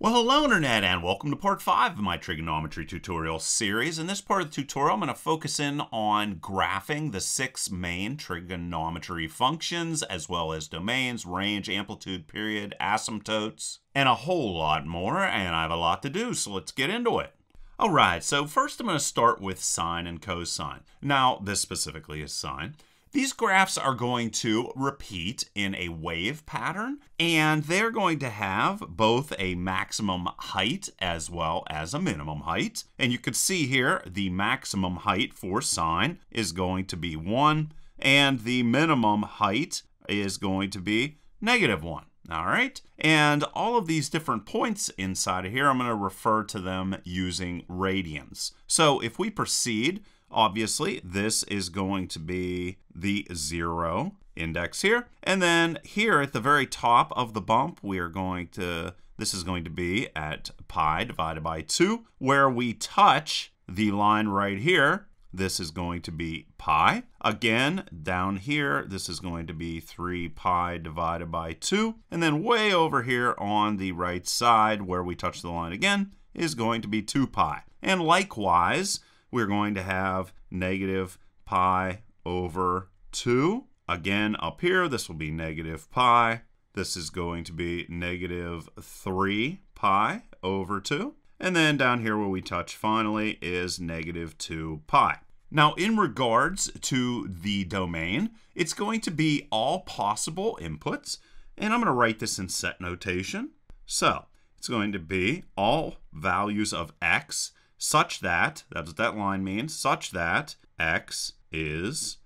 Well, hello Internet, and welcome to part 5 of my trigonometry tutorial series. In this part of the tutorial, I'm going to focus in on graphing the six main trigonometry functions, as well as domains, range, amplitude, period, asymptotes, and a whole lot more, and I have a lot to do, so let's get into it. Alright, so first I'm going to start with sine and cosine. Now, this specifically is sine. These graphs are going to repeat in a wave pattern, and they're going to have both a maximum height as well as a minimum height. And you can see here the maximum height for sine is going to be 1, and the minimum height is going to be negative 1. All right, and all of these different points inside of here, I'm going to refer to them using radians. So if we proceed, Obviously, this is going to be the zero index here. And then here at the very top of the bump, we are going to, this is going to be at pi divided by 2, where we touch the line right here. This is going to be pi. Again, down here, this is going to be 3 pi divided by 2. And then way over here on the right side, where we touch the line again, is going to be 2 pi. And likewise, we're going to have negative pi over 2. Again, up here, this will be negative pi. This is going to be negative 3 pi over 2. And then down here where we touch finally is negative 2 pi. Now, in regards to the domain, it's going to be all possible inputs. And I'm going to write this in set notation. So, it's going to be all values of x such that, that's what that line means, such that x is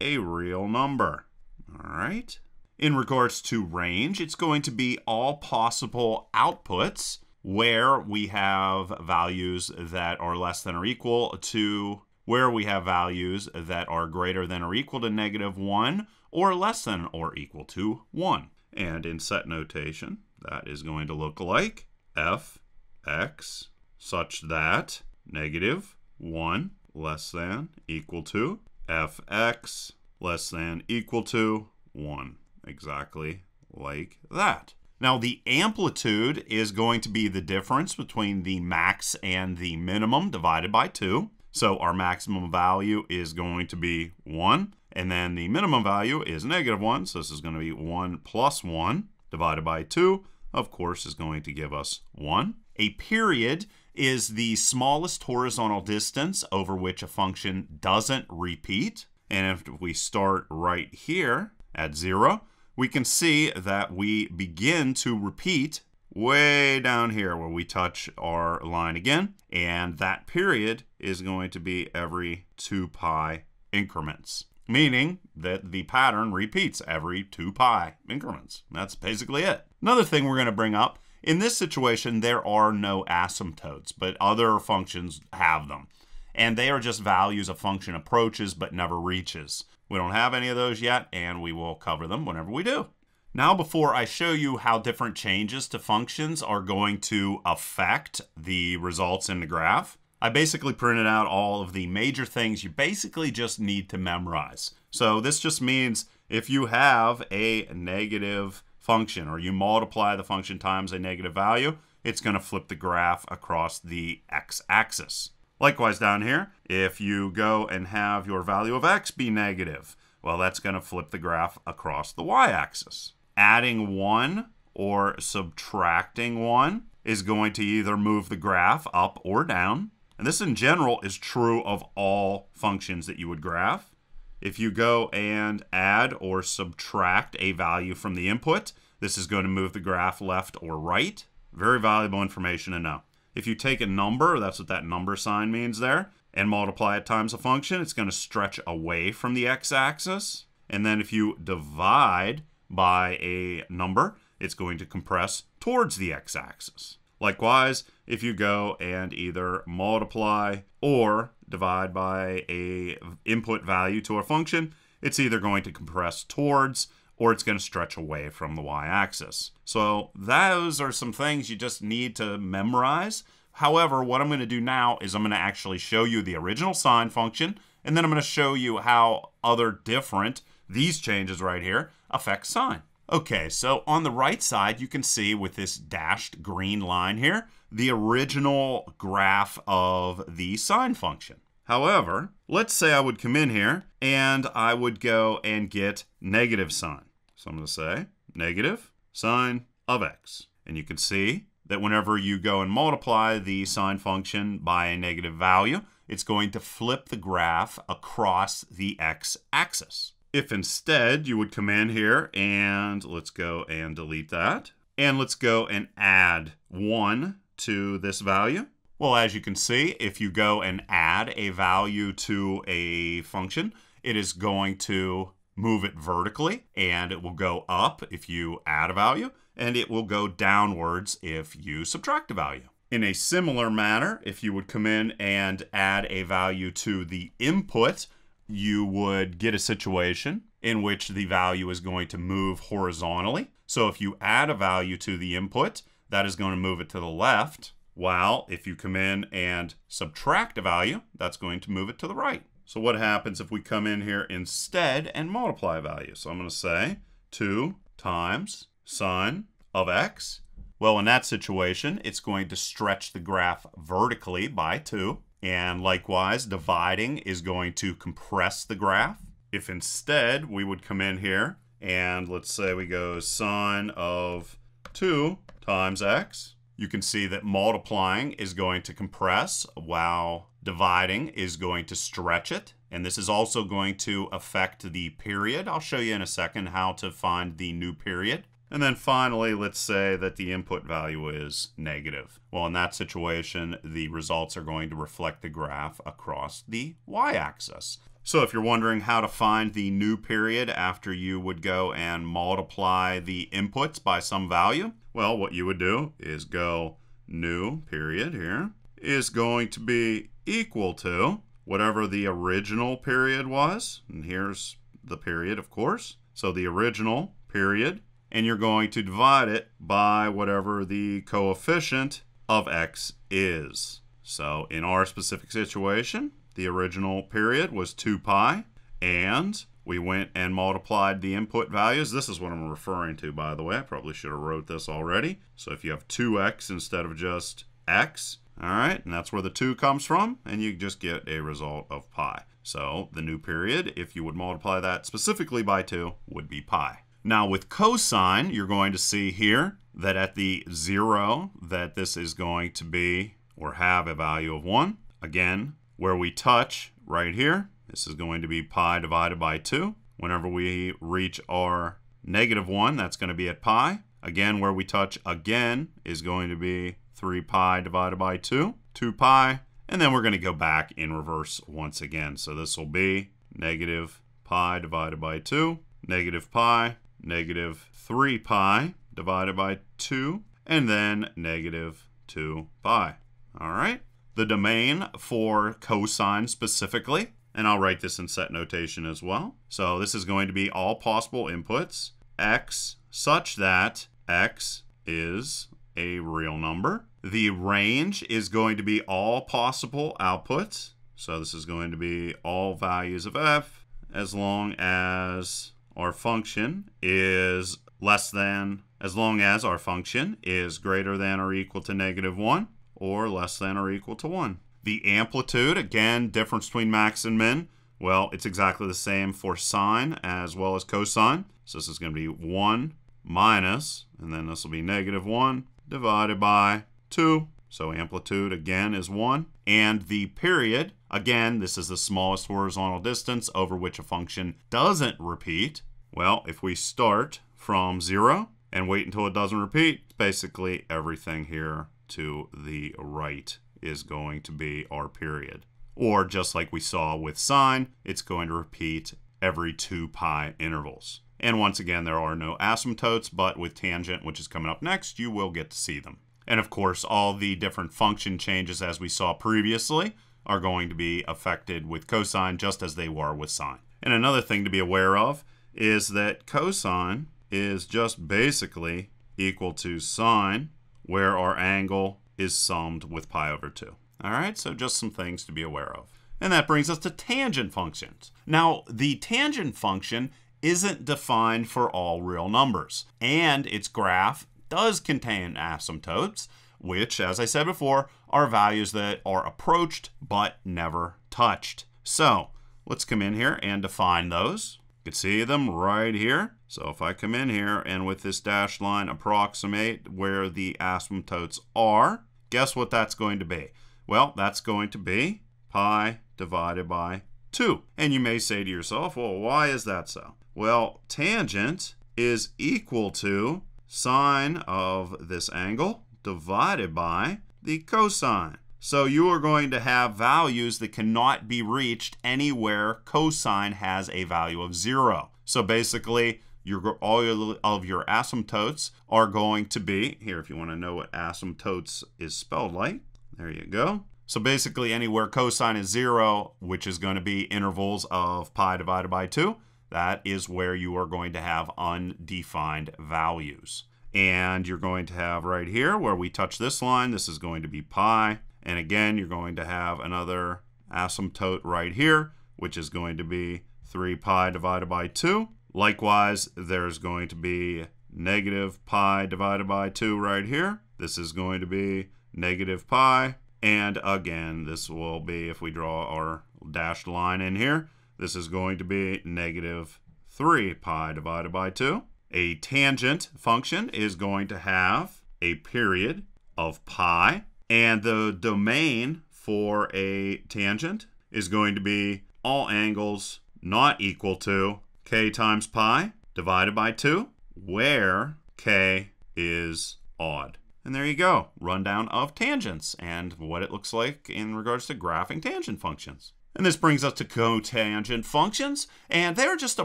a real number. All right. In regards to range, it's going to be all possible outputs where we have values that are less than or equal to where we have values that are greater than or equal to negative 1 or less than or equal to 1. And in set notation, that is going to look like f x such that negative 1 less than equal to fx less than equal to 1. Exactly like that. Now the amplitude is going to be the difference between the max and the minimum divided by 2. So our maximum value is going to be 1. And then the minimum value is negative 1. So this is going to be 1 plus 1 divided by 2. Of course is going to give us 1. A period is the smallest horizontal distance over which a function doesn't repeat. And if we start right here at 0, we can see that we begin to repeat way down here where we touch our line again. And that period is going to be every 2 pi increments, meaning that the pattern repeats every 2 pi increments. That's basically it. Another thing we're going to bring up in this situation, there are no asymptotes, but other functions have them. And they are just values a function approaches but never reaches. We don't have any of those yet, and we will cover them whenever we do. Now, before I show you how different changes to functions are going to affect the results in the graph, I basically printed out all of the major things you basically just need to memorize. So this just means if you have a negative function or you multiply the function times a negative value, it's going to flip the graph across the x-axis. Likewise down here, if you go and have your value of x be negative, well, that's going to flip the graph across the y-axis. Adding 1 or subtracting 1 is going to either move the graph up or down. And this in general is true of all functions that you would graph. If you go and add or subtract a value from the input, this is going to move the graph left or right. Very valuable information to know. If you take a number, that's what that number sign means there, and multiply it times a function, it's going to stretch away from the x-axis. And then if you divide by a number, it's going to compress towards the x-axis. Likewise, if you go and either multiply or divide by a input value to a function, it's either going to compress towards or it's going to stretch away from the y-axis. So those are some things you just need to memorize. However, what I'm going to do now is I'm going to actually show you the original sine function, and then I'm going to show you how other different, these changes right here, affect sine. Okay, so on the right side, you can see with this dashed green line here, the original graph of the sine function. However, let's say I would come in here and I would go and get negative sine. So I'm going to say negative sine of x. And you can see that whenever you go and multiply the sine function by a negative value, it's going to flip the graph across the x-axis. If instead you would come in here and let's go and delete that. And let's go and add 1 to this value. Well, as you can see, if you go and add a value to a function, it is going to move it vertically and it will go up if you add a value and it will go downwards if you subtract a value. In a similar manner, if you would come in and add a value to the input, you would get a situation in which the value is going to move horizontally. So if you add a value to the input, that is going to move it to the left. While if you come in and subtract a value, that's going to move it to the right. So what happens if we come in here instead and multiply a value? So I'm going to say 2 times sine of x. Well, in that situation, it's going to stretch the graph vertically by 2. And likewise, dividing is going to compress the graph. If instead we would come in here and let's say we go sine of 2 times x, you can see that multiplying is going to compress while dividing is going to stretch it. And this is also going to affect the period. I'll show you in a second how to find the new period. And then finally, let's say that the input value is negative. Well, in that situation, the results are going to reflect the graph across the y-axis. So if you're wondering how to find the new period after you would go and multiply the inputs by some value, well, what you would do is go new period here is going to be equal to whatever the original period was. And here's the period, of course. So the original period, and you're going to divide it by whatever the coefficient of x is. So in our specific situation, the original period was 2 pi, and we went and multiplied the input values. This is what I'm referring to, by the way. I probably should have wrote this already. So if you have 2x instead of just x, all right, and that's where the 2 comes from, and you just get a result of pi. So the new period, if you would multiply that specifically by 2, would be pi. Now with cosine, you're going to see here that at the 0, that this is going to be, or have a value of 1. Again, where we touch right here, this is going to be pi divided by 2. Whenever we reach our negative 1, that's going to be at pi. Again, where we touch again is going to be 3 pi divided by 2, 2 pi, and then we're going to go back in reverse once again. So this will be negative pi divided by 2, negative pi, negative 3 pi divided by 2, and then negative 2 pi. All right the domain for cosine specifically, and I'll write this in set notation as well. So this is going to be all possible inputs, x such that x is a real number. The range is going to be all possible outputs. So this is going to be all values of f as long as our function is less than, as long as our function is greater than or equal to negative 1 or less than or equal to 1. The amplitude, again, difference between max and min, well, it's exactly the same for sine as well as cosine. So this is going to be 1 minus, and then this will be negative 1 divided by 2. So amplitude, again, is 1. And the period, again, this is the smallest horizontal distance over which a function doesn't repeat. Well, if we start from 0 and wait until it doesn't repeat, basically everything here to the right is going to be our period. Or just like we saw with sine, it's going to repeat every 2 pi intervals. And once again, there are no asymptotes, but with tangent, which is coming up next, you will get to see them. And of course, all the different function changes as we saw previously are going to be affected with cosine just as they were with sine. And another thing to be aware of is that cosine is just basically equal to sine where our angle is summed with pi over 2. All right, so just some things to be aware of. And that brings us to tangent functions. Now, the tangent function isn't defined for all real numbers, and its graph does contain asymptotes, which, as I said before, are values that are approached but never touched. So let's come in here and define those. You can see them right here. So if I come in here and with this dashed line approximate where the asymptotes are, guess what that's going to be? Well, that's going to be pi divided by 2. And you may say to yourself, well, why is that so? Well, tangent is equal to sine of this angle divided by the cosine. So you are going to have values that cannot be reached anywhere cosine has a value of 0. So basically, your, all your, of your asymptotes are going to be, here if you want to know what asymptotes is spelled like, there you go. So basically anywhere cosine is 0, which is going to be intervals of pi divided by 2, that is where you are going to have undefined values. And you're going to have right here where we touch this line, this is going to be pi. And again, you're going to have another asymptote right here, which is going to be 3 pi divided by 2. Likewise, there's going to be negative pi divided by 2 right here. This is going to be negative pi. And again, this will be, if we draw our dashed line in here, this is going to be negative 3 pi divided by 2. A tangent function is going to have a period of pi, and the domain for a tangent is going to be all angles not equal to k times pi divided by 2, where k is odd. And there you go, rundown of tangents and what it looks like in regards to graphing tangent functions. And this brings us to cotangent functions, and they're just a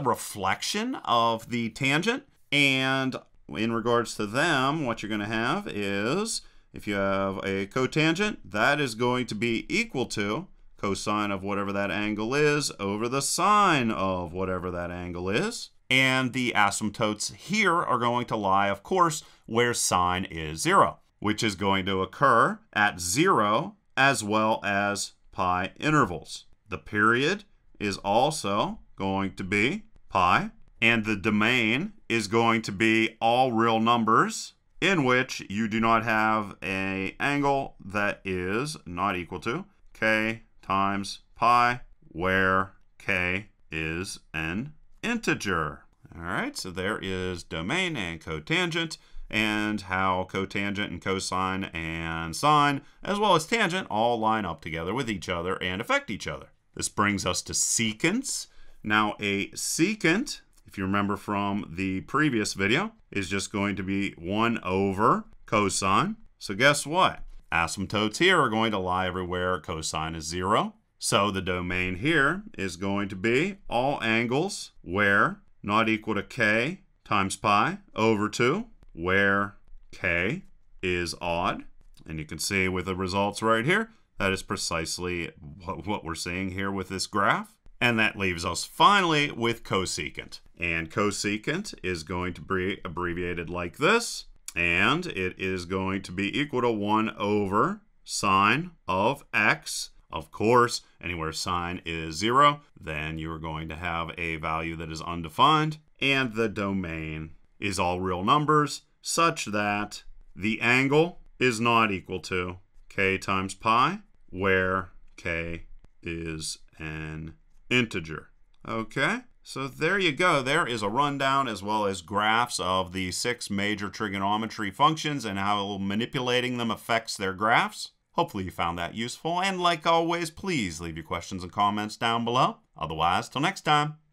reflection of the tangent. And in regards to them, what you're going to have is if you have a cotangent, that is going to be equal to cosine of whatever that angle is over the sine of whatever that angle is. And the asymptotes here are going to lie, of course, where sine is zero, which is going to occur at zero as well as pi intervals. The period is also going to be pi, and the domain is going to be all real numbers in which you do not have a angle that is not equal to k times pi, where k is an integer. All right, so there is domain and cotangent and how cotangent and cosine and sine, as well as tangent, all line up together with each other and affect each other. This brings us to secants. Now a secant, if you remember from the previous video, is just going to be 1 over cosine. So guess what? Asymptotes here are going to lie everywhere cosine is 0. So the domain here is going to be all angles where not equal to k times pi over 2, where k is odd. And you can see with the results right here, that is precisely what, what we're seeing here with this graph. And that leaves us finally with cosecant. And cosecant is going to be abbreviated like this. And it is going to be equal to 1 over sine of x. Of course, anywhere sine is 0, then you're going to have a value that is undefined. And the domain is all real numbers such that the angle is not equal to k times pi, where k is an integer. Okay, so there you go. There is a rundown as well as graphs of the six major trigonometry functions and how manipulating them affects their graphs. Hopefully you found that useful, and like always, please leave your questions and comments down below. Otherwise, till next time.